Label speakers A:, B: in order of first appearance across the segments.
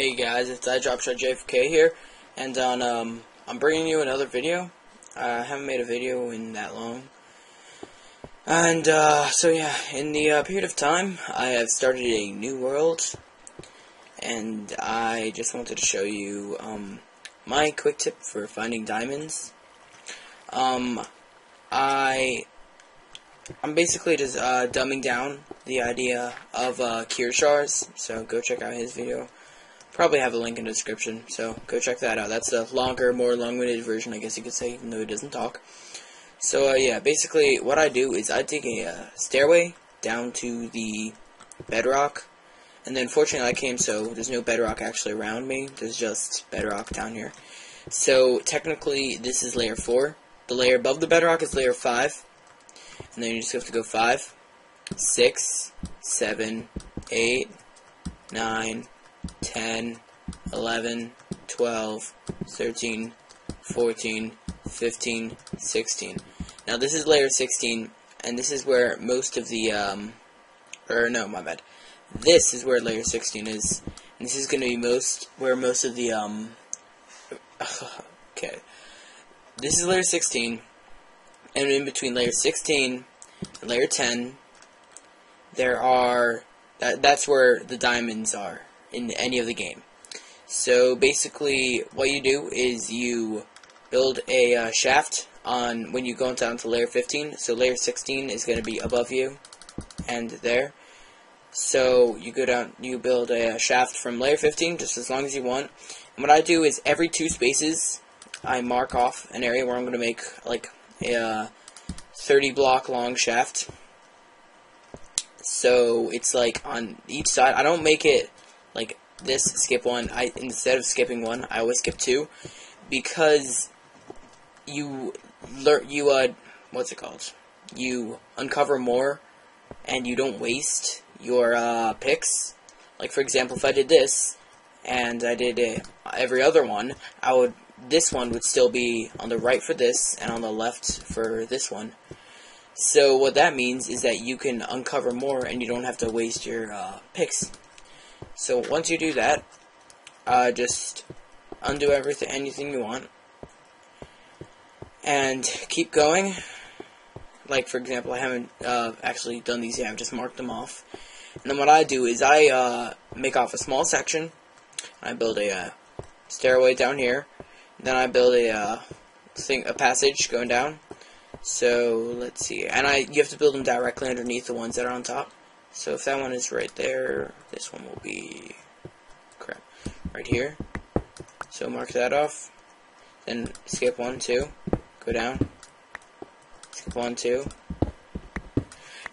A: Hey guys, it's iDropShot JFK here, and on um, I'm bringing you another video. I haven't made a video in that long, and uh, so yeah, in the uh, period of time, I have started a new world, and I just wanted to show you um, my quick tip for finding diamonds. Um, I I'm basically just uh, dumbing down the idea of uh, Kirshars, so go check out his video probably have a link in the description, so go check that out. That's a longer, more long-winded version, I guess you could say, even though he doesn't talk. So, uh, yeah, basically, what I do is I take a uh, stairway down to the bedrock, and then fortunately I came so there's no bedrock actually around me, there's just bedrock down here. So, technically, this is layer 4. The layer above the bedrock is layer 5, and then you just have to go 5, 6, 7, 8, 9, 10, 11, 12, 13, 14, 15, 16. Now this is layer 16, and this is where most of the, um, or no, my bad. This is where layer 16 is, and this is going to be most, where most of the, um, okay. This is layer 16, and in between layer 16 and layer 10, there are, that, that's where the diamonds are in any of the game. So basically, what you do is you build a uh, shaft on when you go down to layer 15. So layer 16 is going to be above you and there. So you go down, you build a, a shaft from layer 15 just as long as you want. And what I do is every two spaces, I mark off an area where I'm going to make like a uh, 30 block long shaft. So it's like on each side. I don't make it like this, skip one. I instead of skipping one, I always skip two because you learn you uh what's it called? You uncover more and you don't waste your uh, picks. Like for example, if I did this and I did uh, every other one, I would this one would still be on the right for this and on the left for this one. So what that means is that you can uncover more and you don't have to waste your uh, picks. So once you do that, uh, just undo everything, anything you want, and keep going. Like for example, I haven't uh, actually done these yet; I've just marked them off. And then what I do is I uh, make off a small section. I build a uh, stairway down here. Then I build a uh, thing, a passage going down. So let's see, and I you have to build them directly underneath the ones that are on top. So if that one is right there, this one will be, crap, right here. So mark that off. Then skip one, two, go down. Skip one, two.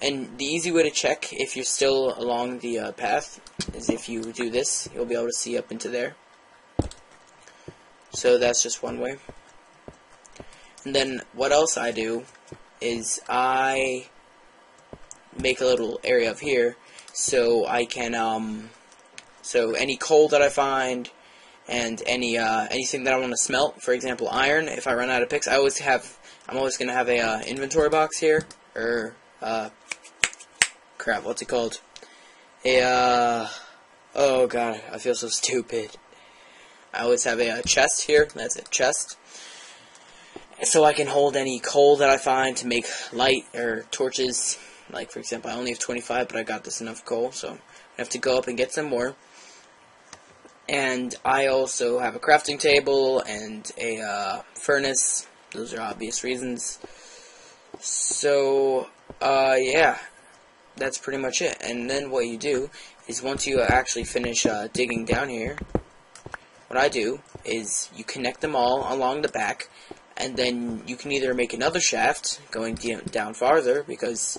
A: And the easy way to check if you're still along the uh, path is if you do this, you'll be able to see up into there. So that's just one way. And then what else I do is I make a little area up here so I can um so any coal that I find and any uh, anything that I want to smelt, for example iron, if I run out of picks, I always have I'm always gonna have a uh, inventory box here or uh crap, what's it called? A uh oh god, I feel so stupid. I always have a, a uh, chest here. That's a chest so I can hold any coal that I find to make light or torches like, for example, I only have 25, but I got this enough coal, so I have to go up and get some more. And I also have a crafting table and a uh, furnace. Those are obvious reasons. So, uh, yeah, that's pretty much it. And then what you do is once you actually finish uh, digging down here, what I do is you connect them all along the back, and then you can either make another shaft going down farther because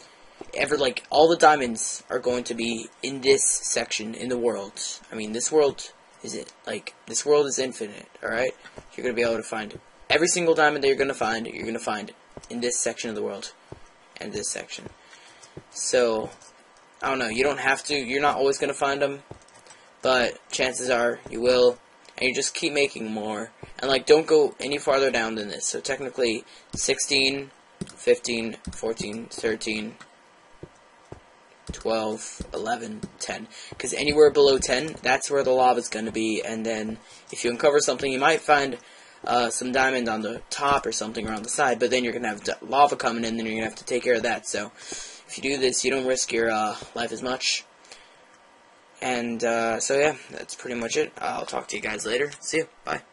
A: ever like all the diamonds are going to be in this section in the world. I mean, this world is it like this world is infinite. All right, you're gonna be able to find every single diamond that you're gonna find. You're gonna find in this section of the world and this section. So I don't know. You don't have to. You're not always gonna find them, but chances are you will. And you just keep making more. And like, don't go any farther down than this. So technically, 16, 15, 14, 13, 12, 11, 10. Because anywhere below 10, that's where the lava's going to be. And then if you uncover something, you might find uh, some diamond on the top or something around the side. But then you're going to have lava coming in, and then you're going to have to take care of that. So if you do this, you don't risk your uh, life as much. And uh, so yeah, that's pretty much it. I'll talk to you guys later. See you. Bye.